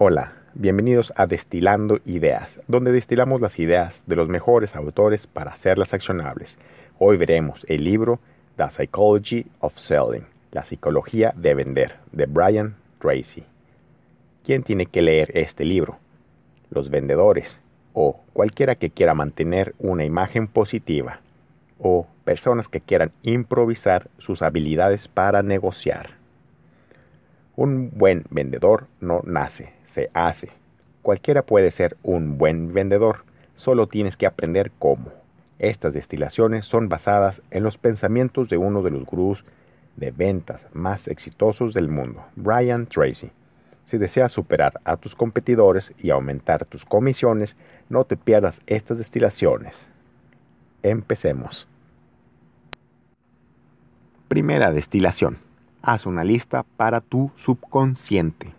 Hola, bienvenidos a Destilando Ideas, donde destilamos las ideas de los mejores autores para hacerlas accionables. Hoy veremos el libro The Psychology of Selling, la psicología de vender, de Brian Tracy. ¿Quién tiene que leer este libro? Los vendedores, o cualquiera que quiera mantener una imagen positiva, o personas que quieran improvisar sus habilidades para negociar. Un buen vendedor no nace, se hace. Cualquiera puede ser un buen vendedor, solo tienes que aprender cómo. Estas destilaciones son basadas en los pensamientos de uno de los gurús de ventas más exitosos del mundo, Brian Tracy. Si deseas superar a tus competidores y aumentar tus comisiones, no te pierdas estas destilaciones. Empecemos. Primera destilación. Haz una lista para tu subconsciente.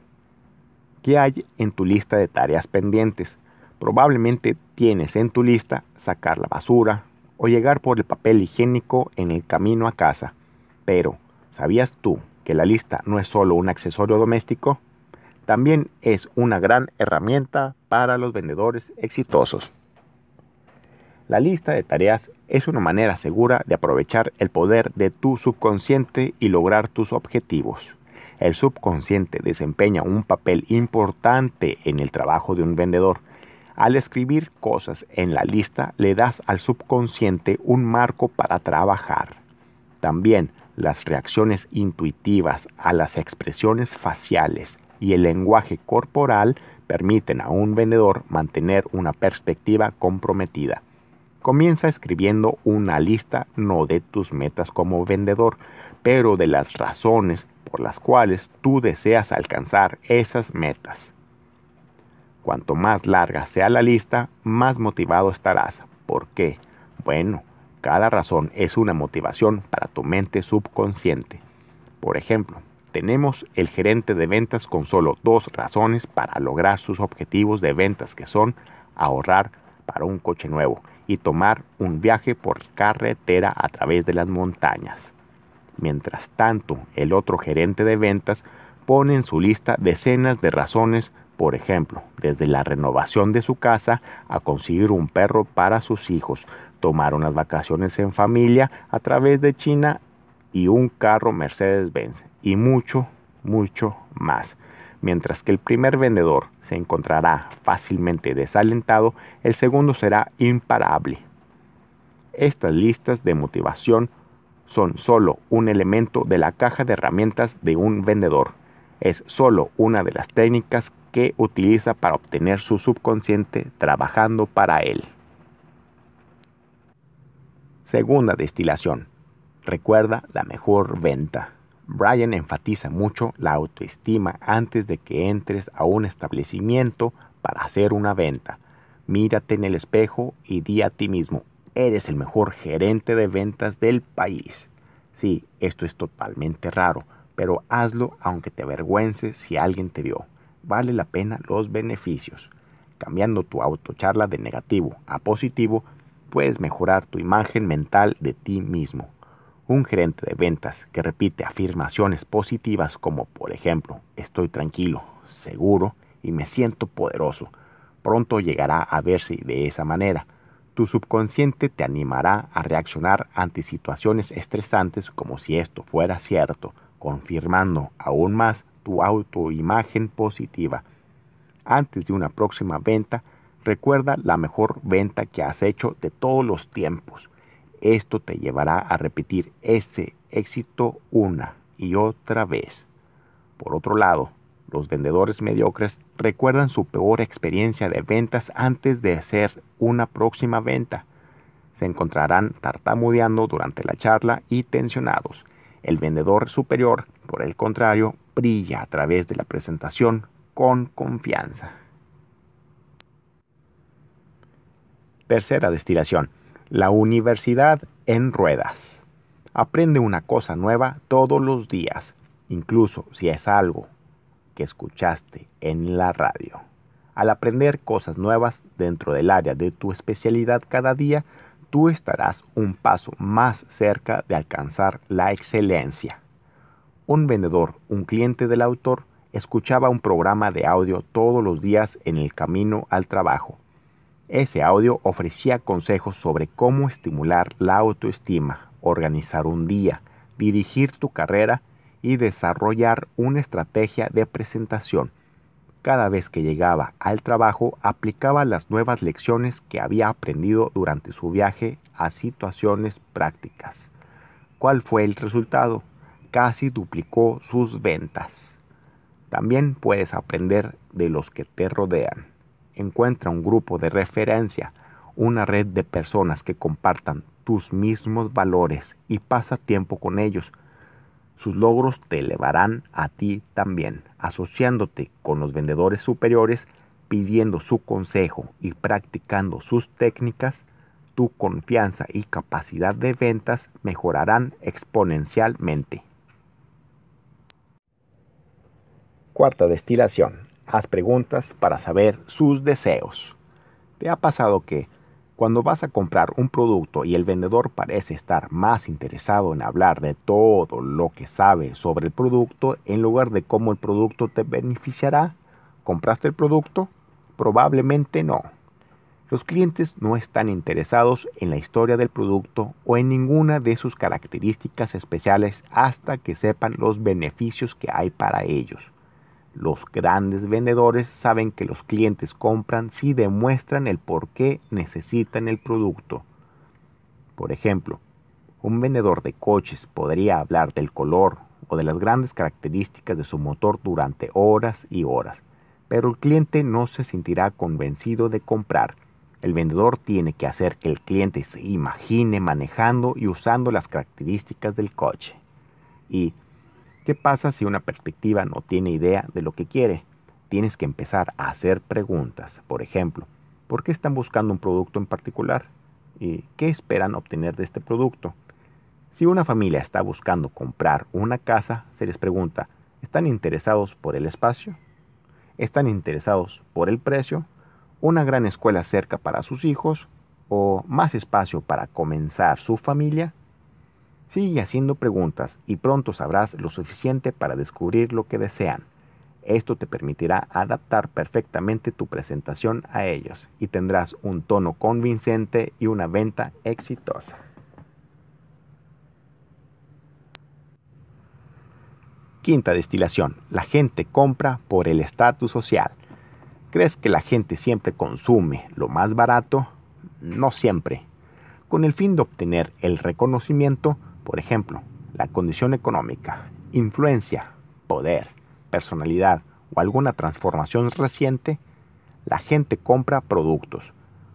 ¿Qué hay en tu lista de tareas pendientes? Probablemente tienes en tu lista sacar la basura o llegar por el papel higiénico en el camino a casa. Pero, ¿sabías tú que la lista no es solo un accesorio doméstico? También es una gran herramienta para los vendedores exitosos. La lista de tareas es una manera segura de aprovechar el poder de tu subconsciente y lograr tus objetivos. El subconsciente desempeña un papel importante en el trabajo de un vendedor. Al escribir cosas en la lista le das al subconsciente un marco para trabajar. También las reacciones intuitivas a las expresiones faciales y el lenguaje corporal permiten a un vendedor mantener una perspectiva comprometida. Comienza escribiendo una lista no de tus metas como vendedor, pero de las razones por las cuales tú deseas alcanzar esas metas. Cuanto más larga sea la lista, más motivado estarás. ¿Por qué? Bueno, cada razón es una motivación para tu mente subconsciente. Por ejemplo, tenemos el gerente de ventas con solo dos razones para lograr sus objetivos de ventas que son ahorrar para un coche nuevo y tomar un viaje por carretera a través de las montañas. Mientras tanto, el otro gerente de ventas pone en su lista decenas de razones, por ejemplo, desde la renovación de su casa a conseguir un perro para sus hijos, tomar unas vacaciones en familia a través de China y un carro Mercedes-Benz y mucho, mucho más. Mientras que el primer vendedor se encontrará fácilmente desalentado, el segundo será imparable. Estas listas de motivación son solo un elemento de la caja de herramientas de un vendedor. Es solo una de las técnicas que utiliza para obtener su subconsciente trabajando para él. Segunda destilación. Recuerda la mejor venta. Brian enfatiza mucho la autoestima antes de que entres a un establecimiento para hacer una venta. Mírate en el espejo y di a ti mismo, eres el mejor gerente de ventas del país. Sí, esto es totalmente raro, pero hazlo aunque te avergüences si alguien te vio. Vale la pena los beneficios. Cambiando tu autocharla de negativo a positivo, puedes mejorar tu imagen mental de ti mismo. Un gerente de ventas que repite afirmaciones positivas como por ejemplo, estoy tranquilo, seguro y me siento poderoso, pronto llegará a verse de esa manera. Tu subconsciente te animará a reaccionar ante situaciones estresantes como si esto fuera cierto, confirmando aún más tu autoimagen positiva. Antes de una próxima venta, recuerda la mejor venta que has hecho de todos los tiempos esto te llevará a repetir ese éxito una y otra vez. Por otro lado, los vendedores mediocres recuerdan su peor experiencia de ventas antes de hacer una próxima venta. Se encontrarán tartamudeando durante la charla y tensionados. El vendedor superior, por el contrario, brilla a través de la presentación con confianza. Tercera destilación la universidad en ruedas. Aprende una cosa nueva todos los días, incluso si es algo que escuchaste en la radio. Al aprender cosas nuevas dentro del área de tu especialidad cada día, tú estarás un paso más cerca de alcanzar la excelencia. Un vendedor, un cliente del autor, escuchaba un programa de audio todos los días en el camino al trabajo. Ese audio ofrecía consejos sobre cómo estimular la autoestima, organizar un día, dirigir tu carrera y desarrollar una estrategia de presentación. Cada vez que llegaba al trabajo aplicaba las nuevas lecciones que había aprendido durante su viaje a situaciones prácticas. ¿Cuál fue el resultado? Casi duplicó sus ventas. También puedes aprender de los que te rodean. Encuentra un grupo de referencia, una red de personas que compartan tus mismos valores y pasa tiempo con ellos. Sus logros te elevarán a ti también, asociándote con los vendedores superiores, pidiendo su consejo y practicando sus técnicas, tu confianza y capacidad de ventas mejorarán exponencialmente. Cuarta destilación. Haz preguntas para saber sus deseos. ¿Te ha pasado que cuando vas a comprar un producto y el vendedor parece estar más interesado en hablar de todo lo que sabe sobre el producto en lugar de cómo el producto te beneficiará, ¿compraste el producto? Probablemente no. Los clientes no están interesados en la historia del producto o en ninguna de sus características especiales hasta que sepan los beneficios que hay para ellos. Los grandes vendedores saben que los clientes compran si demuestran el por qué necesitan el producto. Por ejemplo, un vendedor de coches podría hablar del color o de las grandes características de su motor durante horas y horas, pero el cliente no se sentirá convencido de comprar. El vendedor tiene que hacer que el cliente se imagine manejando y usando las características del coche. Y ¿Qué pasa si una perspectiva no tiene idea de lo que quiere? Tienes que empezar a hacer preguntas. Por ejemplo, ¿por qué están buscando un producto en particular? ¿Y qué esperan obtener de este producto? Si una familia está buscando comprar una casa, se les pregunta, ¿están interesados por el espacio? ¿Están interesados por el precio? ¿Una gran escuela cerca para sus hijos? ¿O más espacio para comenzar su familia? Sigue haciendo preguntas y pronto sabrás lo suficiente para descubrir lo que desean. Esto te permitirá adaptar perfectamente tu presentación a ellos y tendrás un tono convincente y una venta exitosa. Quinta destilación. La gente compra por el estatus social. ¿Crees que la gente siempre consume lo más barato? No siempre. Con el fin de obtener el reconocimiento, por ejemplo, la condición económica, influencia, poder, personalidad o alguna transformación reciente, la gente compra productos.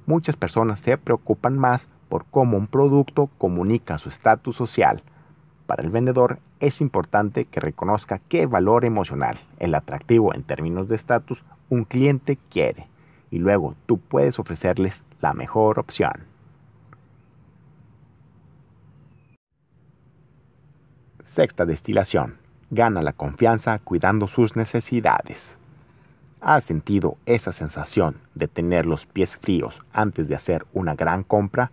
Muchas personas se preocupan más por cómo un producto comunica su estatus social. Para el vendedor es importante que reconozca qué valor emocional, el atractivo en términos de estatus, un cliente quiere y luego tú puedes ofrecerles la mejor opción. Sexta destilación. Gana la confianza cuidando sus necesidades. ¿Has sentido esa sensación de tener los pies fríos antes de hacer una gran compra?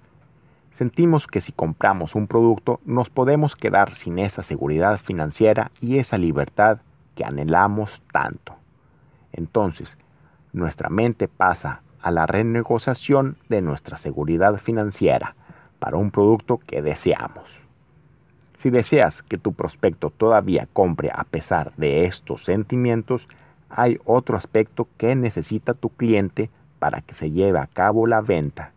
Sentimos que si compramos un producto nos podemos quedar sin esa seguridad financiera y esa libertad que anhelamos tanto. Entonces, nuestra mente pasa a la renegociación de nuestra seguridad financiera para un producto que deseamos. Si deseas que tu prospecto todavía compre a pesar de estos sentimientos, hay otro aspecto que necesita tu cliente para que se lleve a cabo la venta.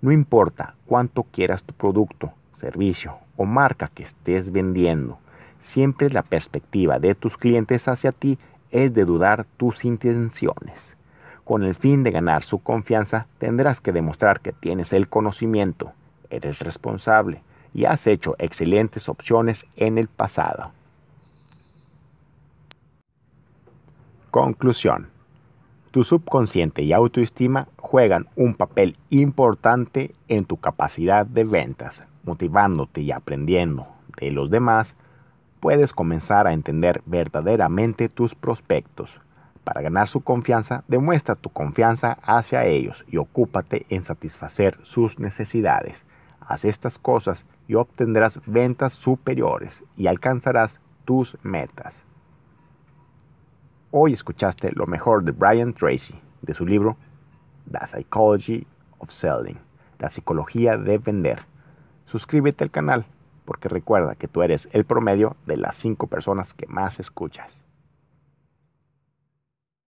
No importa cuánto quieras tu producto, servicio o marca que estés vendiendo, siempre la perspectiva de tus clientes hacia ti es de dudar tus intenciones. Con el fin de ganar su confianza, tendrás que demostrar que tienes el conocimiento, eres responsable, y has hecho excelentes opciones en el pasado. Conclusión. Tu subconsciente y autoestima juegan un papel importante en tu capacidad de ventas, motivándote y aprendiendo de los demás, puedes comenzar a entender verdaderamente tus prospectos. Para ganar su confianza, demuestra tu confianza hacia ellos y ocúpate en satisfacer sus necesidades. Haz estas cosas y obtendrás ventas superiores y alcanzarás tus metas. Hoy escuchaste lo mejor de Brian Tracy, de su libro The Psychology of Selling, la psicología de vender. Suscríbete al canal, porque recuerda que tú eres el promedio de las 5 personas que más escuchas.